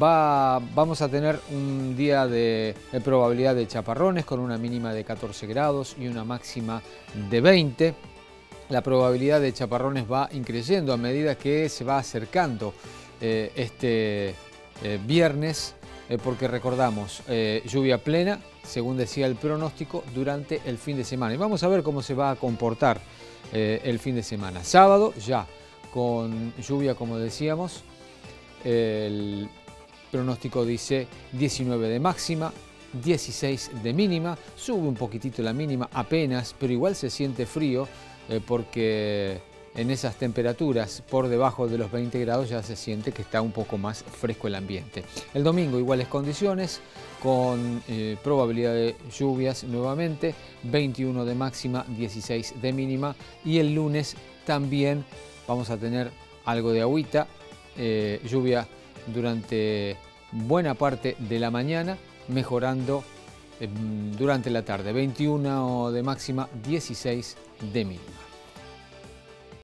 Va, vamos a tener un día de, probabilidad de chaparrones con una mínima de 14 grados y una máxima de 20. La probabilidad de chaparrones va increciendo a medida que se va acercando eh, este eh, viernes, eh, porque recordamos, lluvia plena, según decía el pronóstico, durante el fin de semana. Y vamos a ver cómo se va a comportar el fin de semana. Sábado ya con lluvia, como decíamos, el pronóstico dice 19 de máxima, 16 de mínima, sube un poquitito la mínima apenas, pero igual se siente frío eh, porque en esas temperaturas por debajo de los 20 grados ya se siente que está un poco más fresco el ambiente. El domingo iguales condiciones con eh, probabilidad de lluvias nuevamente, 21 de máxima, 16 de mínima y el lunes también vamos a tener algo de agüita, eh, lluvia durante buena parte de la mañana, mejorando eh, durante la tarde. 21 de máxima, 16 de mínima.